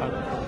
kann.